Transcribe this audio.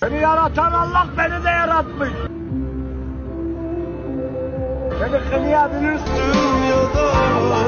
Seni yaratan Allah beni de yaratmış. Beni kınayabilirsin. Dünyada